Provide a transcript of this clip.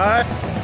Aye.